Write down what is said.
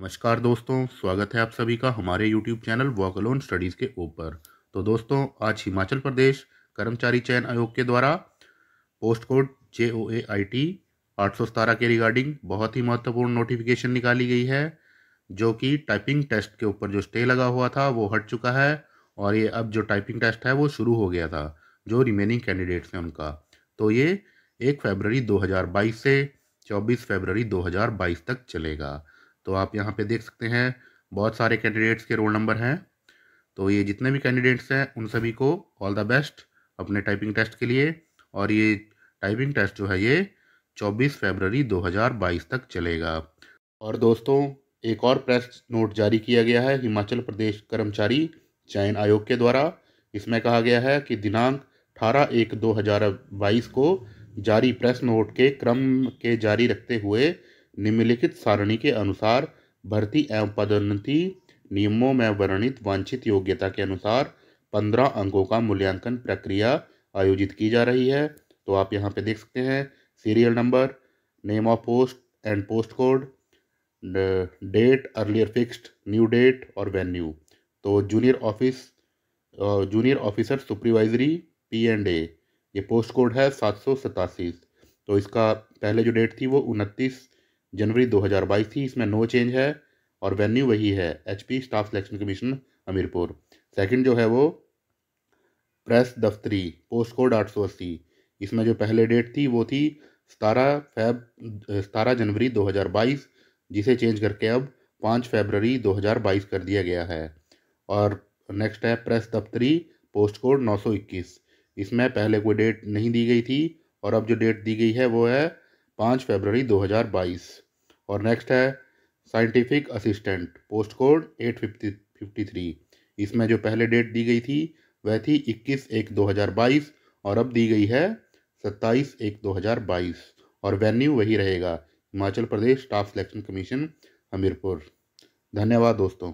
नमस्कार दोस्तों, स्वागत है आप सभी का हमारे YouTube channel walk alone studies के ऊपर। तो दोस्तों, आज हिमाचल प्रदेश कर्मचारी चयन आयोग के द्वारा post code J O A I T आठ सौ सतारह के रिगार्डिंग बहुत ही महत्वपूर्ण नोटिफिकेशन निकाली गई है, जो कि टाइपिंग टेस्ट के ऊपर जो स्टे लगा हुआ था, वो हट चुका है और ये अब जो टाइपिंग टेस्ट है, वो शुरू हो गया था, जो रिमेनिंग कैंडिडेट्स हैं उनका। तो ये एक फरवरी 2022 से 24 फरवरी 2022 तक चलेगा। तो आप यहाँ पे देख सकते हैं, बहुत सारे कैंडिडेट्स के रोल नंबर हैं। तो ये जितने भी कैंडिडेट्स हैं, उन सभी को ऑल द बेस्ट अपने टाइपिंग टेस्ट के लिए। और ये टाइपिंग टेस्ट जो है ये 24 फरवरी 2022 तक चलेगा। और दोस्तों, एक और प्रेस नोट जारी किया गया है, हिमाचल प्रदेश कर्मचारी चयन आयोग के द्वारा। इसमें कहा गया है कि दिनांक 18 एक 2022 को जारी प्रेस नोट के क्रम के जारी रखते हुए निम्नलिखित सारणी के अनुसार, भर्ती एवं पदोन्नति नियमों में वर्णित वांछित योग्यता के अनुसार पंद्रह अंकों का मूल्यांकन प्रक्रिया आयोजित की जा रही है। तो आप यहाँ पे देख सकते हैं serial number name of post and post code date earlier fixed new date और वेन्यू तो junior office junior officer supervisory P and A ये पोस्ट कोड है सात सौ सतासी। तो इसका पहले जो डेट थी वो उनतीस जनवरी 2022 थी, इसमें नो चेंज है और वेन्यू वही है H P staff selection commission Hamirpur second जो है वो प्रेस दफ्तरी पोस्ट कोड आठ सौ अस्सी। इसमें जो पहले डेट थी, वो थी सतारह फैब सतारह जनवरी 2022 जिसे चेंज करके अब पाँच फरवरी 2022 कर दिया गया है। और नेक्स्ट है प्रेस दफ्तरी पोस्ट कोड 921 इसमें पहले कोई डेट नहीं दी गई थी और अब जो डेट दी गई है, वो है पाँच फरवरी 2022 और नेक्स्ट है scientific assistant post code eight fifty fifty three इसमें जो पहले डेट दी गई थी, वह थी इक्कीस एक दो हज़ार बाईस और अब दी गई है सत्ताईस एक दो हज़ार बाईस। और वेन्यू वही रहेगा, Himachal Pradesh staff selection commission Hamirpur. धन्यवाद दोस्तों।